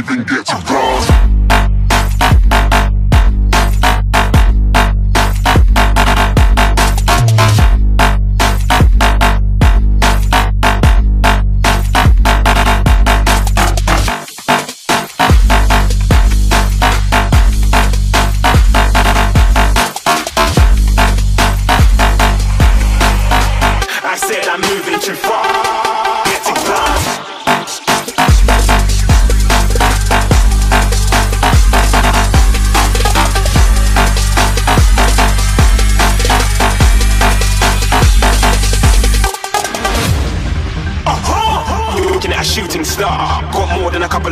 Even get said I'm moving too far. Getting.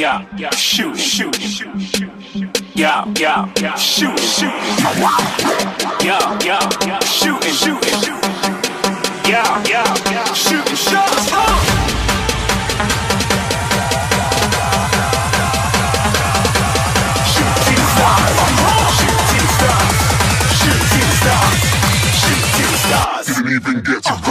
Yeah, yeah, shoot, shoot, shoot, shoot. Yeah, yeah, shoot, shoot. Yeah, yeah, shooting, shooting. Yeah, yeah, stars, shooting stars. Didn't even get to